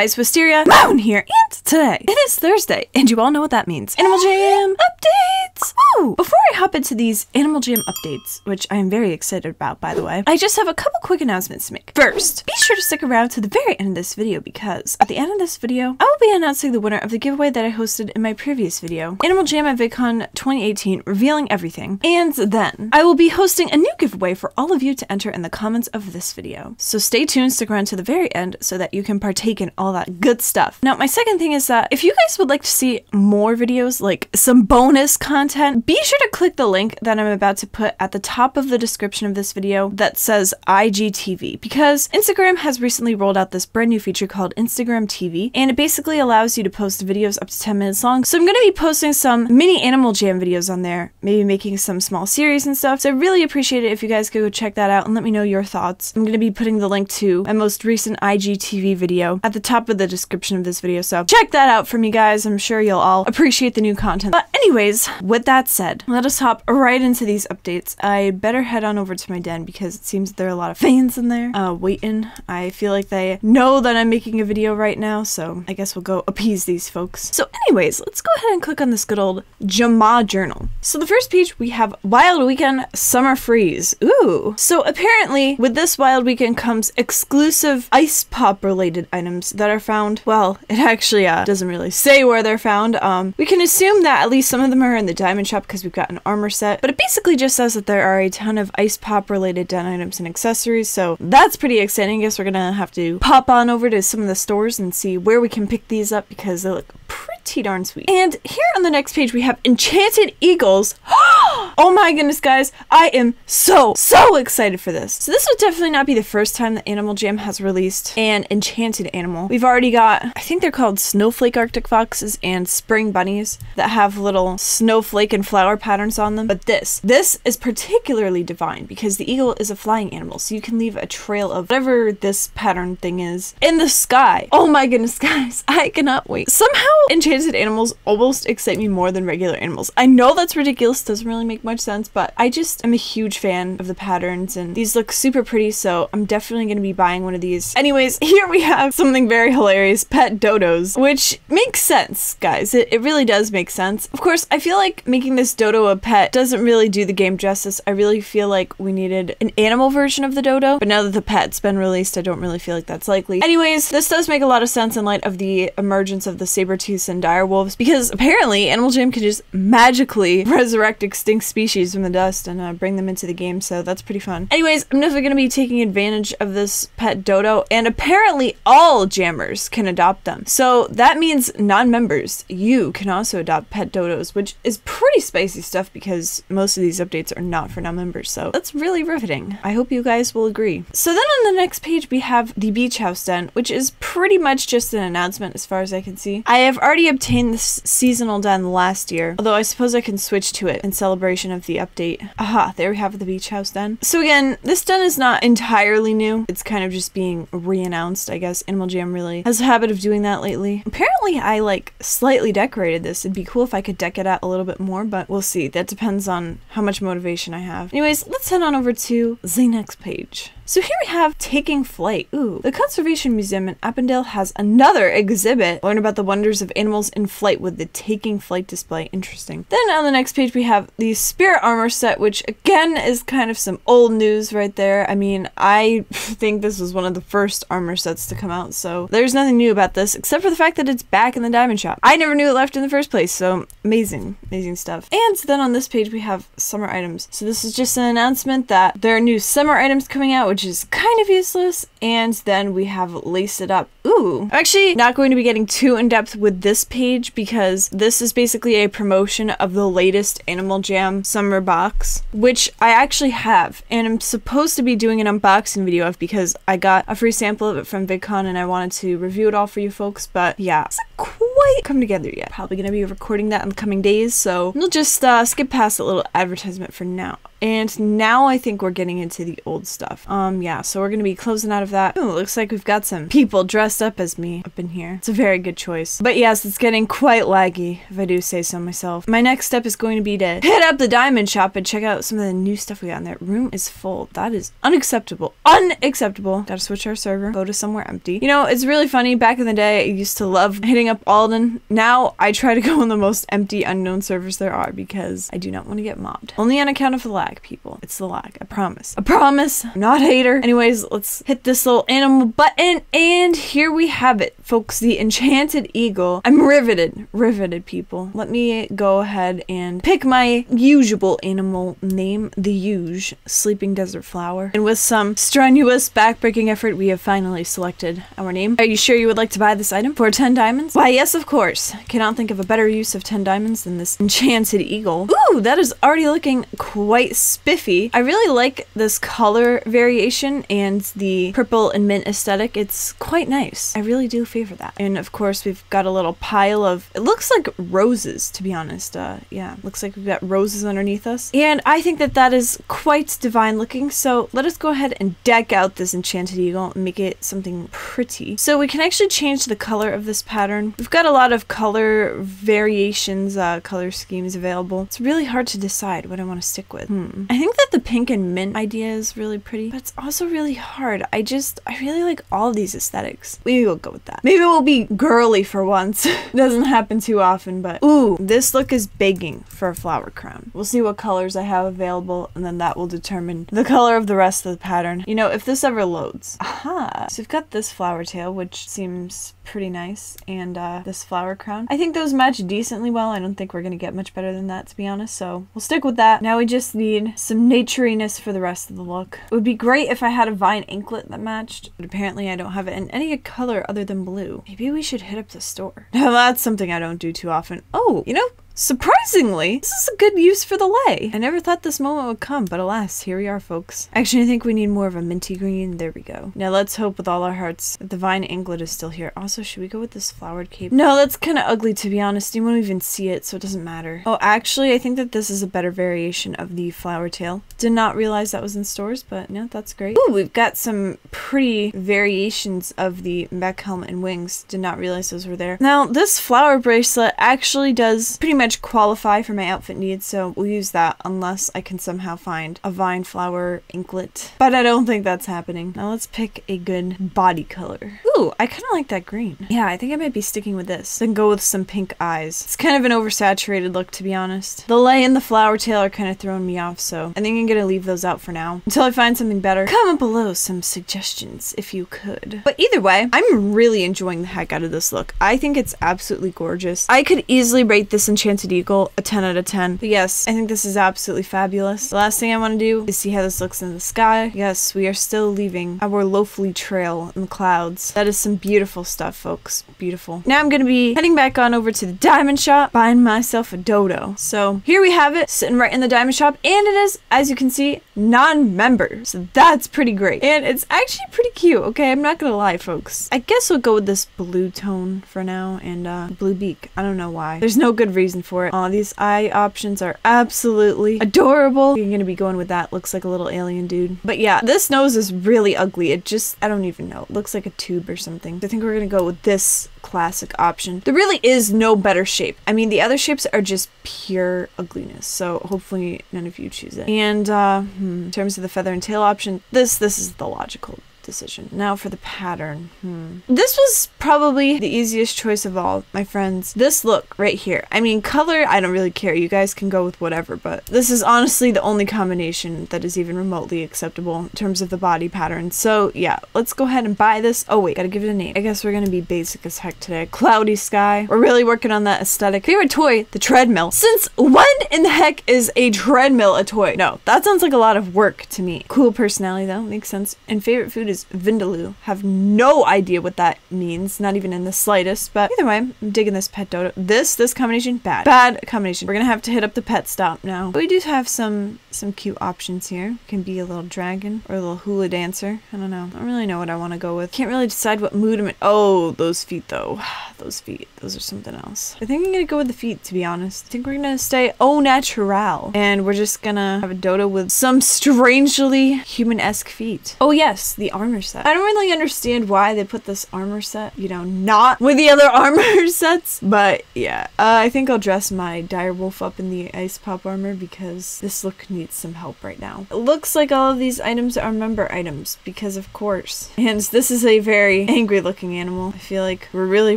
guys, Wisteria Moon here, and today it is Thursday, and you all know what that means. Animal Jam updates! Woo! Before I hop into these Animal Jam updates, which I am very excited about, by the way, I just have a couple quick announcements to make. First, be sure to stick around to the very end of this video because at the end of this video, I will be announcing the winner of the giveaway that I hosted in my previous video, Animal Jam at VidCon 2018, revealing everything. And then, I will be hosting a new giveaway for all of you to enter in the comments of this video. So stay tuned, stick around to the very end so that you can partake in all that good stuff. Now, my second thing is that if you guys would like to see more videos, like some bonus content, be sure to click the link that I'm about to put at the top of the description of this video that says IGTV because Instagram has recently rolled out this brand new feature called Instagram TV and it basically allows you to post videos up to 10 minutes long. So I'm going to be posting some mini Animal Jam videos on there, maybe making some small series and stuff. So I really appreciate it if you guys could go check that out and let me know your thoughts. I'm going to be putting the link to my most recent IGTV video at the top of the description of this video. So check that out for me, guys. I'm sure you'll all appreciate the new content. But anyways, with that said, let us hop right into these updates. I better head on over to my den because it seems there are a lot of fans in there uh, waiting. I feel like they know that I'm making a video right now, so I guess we'll go appease these folks. So anyways, let's go ahead and click on this good old Jamaa journal. So the first page, we have Wild Weekend Summer Freeze. Ooh. So apparently, with this Wild Weekend comes exclusive ice pop related items that are found. Well, it actually uh, doesn't really say where they're found. Um, we can assume that at least some of them are in the diamond shop because we've got an armor set, but it basically just says that there are a ton of ice pop related den items and accessories. So that's pretty exciting. I guess we're gonna have to pop on over to some of the stores and see where we can pick these up because they look pretty darn sweet. And here on the next page we have Enchanted Eagles. oh my goodness, guys. I am so, so excited for this. So this would definitely not be the first time that Animal Jam has released an enchanted animal. We've already got, I think they're called snowflake arctic foxes and spring bunnies that have little snowflake and flower patterns on them. But this, this is particularly divine because the eagle is a flying animal. So you can leave a trail of whatever this pattern thing is in the sky. Oh my goodness, guys. I cannot wait. Somehow enchanted animals almost excite me more than regular animals. I know that's ridiculous, doesn't really make much sense, but I just am a huge fan of the patterns and these look super pretty, so I'm definitely going to be buying one of these. Anyways, here we have something very hilarious, pet dodos, which makes sense, guys. It, it really does make sense. Of course, I feel like making this dodo a pet doesn't really do the game justice. I really feel like we needed an animal version of the dodo, but now that the pet's been released, I don't really feel like that's likely. Anyways, this does make a lot of sense in light of the emergence of the saber-tooths and direwolves, because apparently Animal Jam can just magically resurrect extinct species from the dust and uh, bring them into the game, so that's pretty fun. Anyways, I'm definitely going to be taking advantage of this pet dodo, and apparently all jammers can adopt them. So that means non-members, you can also adopt pet dodos, which is pretty spicy stuff because most of these updates are not for non-members, so that's really riveting. I hope you guys will agree. So then on the next page, we have the Beach House Den, which is pretty much just an announcement as far as I can see. I have already obtained this seasonal den last year, although I suppose I can switch to it in celebration of the update. Aha, there we have the Beach House Den. So again, this den is not entirely new. It's kind of just being re-announced, I guess. Animal Jam really has a habit of doing that lately. Apparently, I like slightly decorated this. It'd be cool if I could deck it out a little bit more, but we'll see. That depends on how much motivation I have. Anyways, let's head on over to the next page. So here we have Taking Flight. Ooh, the Conservation Museum in Appondale has another exhibit. Learn about the wonders of animals in flight with the Taking Flight display. Interesting. Then on the next page we have the Spirit Armor set, which again is kind of some old news right there. I mean, I think this was one of the first armor sets to come out, so there's nothing new about this except for the fact that it's back in the diamond shop. I never knew it left in the first place, so amazing, amazing stuff. And then on this page we have summer items. So this is just an announcement that there are new summer items coming out, which is kind of useless. And then we have Lace It Up. Ooh. I'm actually not going to be getting too in depth with this page because this is basically a promotion of the latest Animal Jam summer box, which I actually have. And I'm supposed to be doing an unboxing video of because I got a free sample of it from VidCon and I wanted to review it all for you folks. But yeah, it's quite come together yet. Probably to be recording that in the coming days. So we'll just uh, skip past a little advertisement for now. And now I think we're getting into the old stuff. Um, yeah, so we're gonna be closing out of that. Ooh, looks like we've got some people dressed up as me up in here. It's a very good choice. But yes, it's getting quite laggy, if I do say so myself. My next step is going to be to hit up the diamond shop and check out some of the new stuff we got in there. Room is full. That is unacceptable. Unacceptable. Gotta switch our server. Go to somewhere empty. You know, it's really funny. Back in the day, I used to love hitting up Alden. Now I try to go on the most empty unknown servers there are because I do not want to get mobbed. Only on account of the lag, people. It's the lag. I promise. I promise. I'm not a hater. Anyways, let's hit this little animal button and here we have it, folks. The enchanted eagle. I'm riveted. Riveted, people. Let me go ahead and pick my usual animal name, the Huge Sleeping Desert Flower. And with some strenuous backbreaking effort, we have finally selected our name. Are you sure you would like to buy this item for 10 diamonds? Why, yes, of course. Cannot think of a better use of 10 diamonds than this enchanted eagle. Ooh, that is already looking quite spiffy. I really like this color variation and the purple and mint aesthetic. It's quite nice. I really do favor that. And of course, we've got a little pile of, it looks like roses, to be honest. Uh, yeah, looks like we've got roses underneath us. And I think that that is quite divine looking. So let us go ahead and deck out this enchanted eagle and make it something pretty. So we can actually change the color of this pattern. We've got a lot of color variations, uh, color schemes available. It's really hard to decide what I want to stick with. Hmm. I think that the pink and mint idea is really pretty, but it's also really hard. I just, I really like all these aesthetics. Maybe we'll go with that. Maybe we'll be girly for once. Doesn't happen too often, but ooh, this look is begging for a flower crown. We'll see what colors I have available, and then that will determine the color of the rest of the pattern. You know, if this ever loads. Aha! So we've got this flower tail, which seems pretty nice, and uh, this flower crown. I think those match decently well. I don't think we're gonna get much better than that, to be honest, so we'll stick with that. Now we just need some naturiness for the rest of the look. It would be great if I had a vine anklet that matched, but apparently I don't have it in any color other than blue. Maybe we should hit up the store. Now that's something I don't do too often. Oh, you know, Surprisingly, this is a good use for the lei. I never thought this moment would come, but alas, here we are, folks. Actually, I think we need more of a minty green. There we go. Now let's hope with all our hearts that the vine anklet is still here. Also, should we go with this flowered cape? No, that's kind of ugly, to be honest. You won't even see it, so it doesn't matter. Oh, actually, I think that this is a better variation of the flower tail. Did not realize that was in stores, but no, that's great. Ooh, we've got some pretty variations of the mech helmet and wings. Did not realize those were there. Now, this flower bracelet actually does pretty much qualify for my outfit needs, so we'll use that unless I can somehow find a vine flower inklet. But I don't think that's happening. Now let's pick a good body color. Ooh, I kind of like that green. Yeah, I think I might be sticking with this. Then go with some pink eyes. It's kind of an oversaturated look, to be honest. The lei and the flower tail are kind of throwing me off, so I think I'm gonna leave those out for now until I find something better. Comment below some suggestions if you could. But either way, I'm really enjoying the heck out of this look. I think it's absolutely gorgeous. I could easily rate this enchanted Enchanted Eagle a 10 out of 10. But yes, I think this is absolutely fabulous. The last thing I want to do is see how this looks in the sky. Yes, we are still leaving our Loathly trail in the clouds. That is some beautiful stuff, folks. Beautiful. Now I'm going to be heading back on over to the diamond shop, buying myself a dodo. So here we have it, sitting right in the diamond shop, and it is, as you can see, non-member. So that's pretty great. And it's actually pretty cute, okay? I'm not gonna lie, folks. I guess we'll go with this blue tone for now, and uh, blue beak. I don't know why. There's no good reason for it. Oh, these eye options are absolutely adorable. You're gonna be going with that. Looks like a little alien dude. But yeah, this nose is really ugly. It just, I don't even know. It looks like a tube or something. I think we're gonna go with this classic option. There really is no better shape. I mean, the other shapes are just pure ugliness. So hopefully none of you choose it. And uh, hmm, in terms of the feather and tail option, this this is the logical decision. Now for the pattern. Hmm. This was probably the easiest choice of all, my friends. This look right here. I mean, color, I don't really care. You guys can go with whatever, but this is honestly the only combination that is even remotely acceptable in terms of the body pattern. So yeah, let's go ahead and buy this. Oh wait, gotta give it a name. I guess we're gonna be basic as heck today. Cloudy sky. We're really working on that aesthetic. Favorite toy, the treadmill. Since when in the heck is a treadmill a toy? No, that sounds like a lot of work to me. Cool personality though, makes sense. And favorite food is vindaloo. Have no idea what that means, not even in the slightest. But either way, I'm digging this pet dodo. This, this combination, bad. Bad combination. We're gonna have to hit up the pet stop now. But we do have some some cute options here. Can be a little dragon or a little hula dancer. I don't know. I don't really know what I want to go with. Can't really decide what mood I'm in. Oh, those feet though. Those feet. Those are something else. I think I'm gonna go with the feet, to be honest. I think we're gonna stay au natural. And we're just gonna have a dodo with some strangely human-esque feet. Oh yes, the armor set. I don't really understand why they put this armor set, you know, not with the other armor sets. But yeah, uh, I think I'll dress my dire wolf up in the ice pop armor because this look needs some help right now. It looks like all of these items are member items because of course. And this is a very angry looking animal. I feel like we're really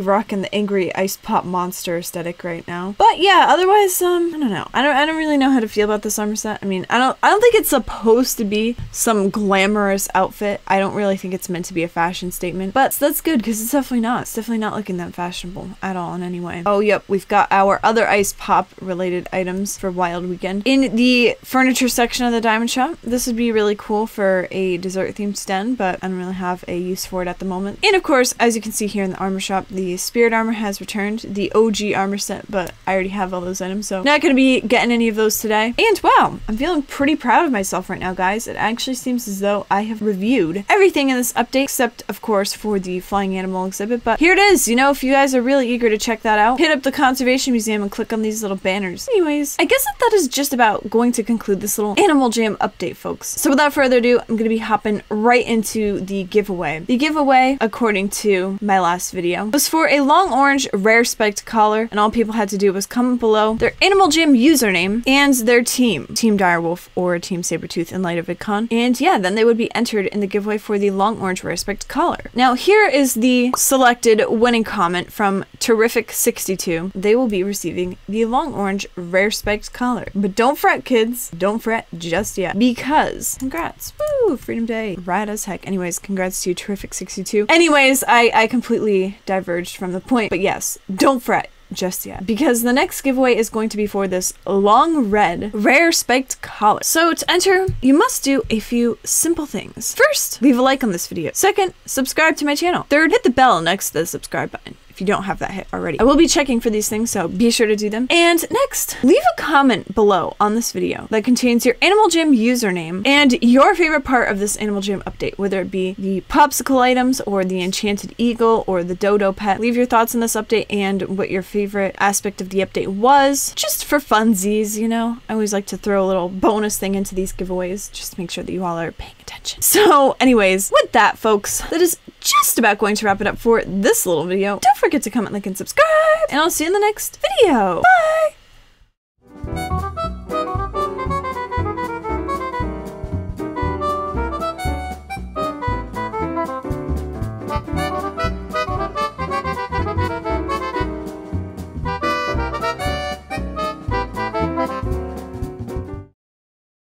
rocking the angry ice pop monster aesthetic right now. But yeah, otherwise, um, I don't know. I don't, I don't really know how to feel about this armor set. I mean, I don't, I don't think it's supposed to be some glamorous outfit. I don't really think it's meant to be a fashion statement, but that's good because it's definitely not. It's definitely not looking that fashionable at all in any way. Oh, yep, we've got our other ice pop related items for Wild Weekend. In the furniture section of the diamond shop, this would be really cool for a dessert themed den, but I don't really have a use for it at the moment. And of course, as you can see here in the armor shop, the spirit armor has returned, the OG armor set, but I already have all those items, so not gonna be getting any of those today. And wow, I'm feeling pretty proud of myself right now, guys. It actually seems as though I have reviewed everything in this update, except of course for the flying animal exhibit, but here it is. You know, if you guys are really eager to check that out, hit up the Conservation Museum and click on these little banners. Anyways, I guess that, that is just about going to conclude this little Animal Jam update, folks. So without further ado, I'm to be hopping right into the giveaway. The giveaway, according to my last video, was for a long orange rare spiked collar, and all people had to do was comment below their Animal Jam username and their team, Team Direwolf or Team Sabretooth in light of VidCon. And yeah, then they would be entered in the giveaway for the long orange rare spiked collar. Now here is the selected winning comment from Terrific62. They will be receiving the long orange rare spiked collar. But don't fret, kids. Don't fret just yet. Because, congrats. Woo! Freedom Day. Rad as heck. Anyways, congrats to you, Terrific62. Anyways, I, I completely diverged from the point. But yes, don't fret just yet because the next giveaway is going to be for this long red rare spiked collar. So to enter, you must do a few simple things. First, leave a like on this video. Second, subscribe to my channel. Third, hit the bell next to the subscribe button if you don't have that hit already. I will be checking for these things, so be sure to do them. And next, leave a comment below on this video that contains your Animal Jam username and your favorite part of this Animal Jam update, whether it be the popsicle items or the enchanted eagle or the dodo pet. Leave your thoughts on this update and what your favorite aspect of the update was, just for funsies, you know? I always like to throw a little bonus thing into these giveaways, just to make sure that you all are paying attention. So anyways, with that, folks, that is just about going to wrap it up for this little video. Don't forget to comment, like, and subscribe, and I'll see you in the next video. Bye!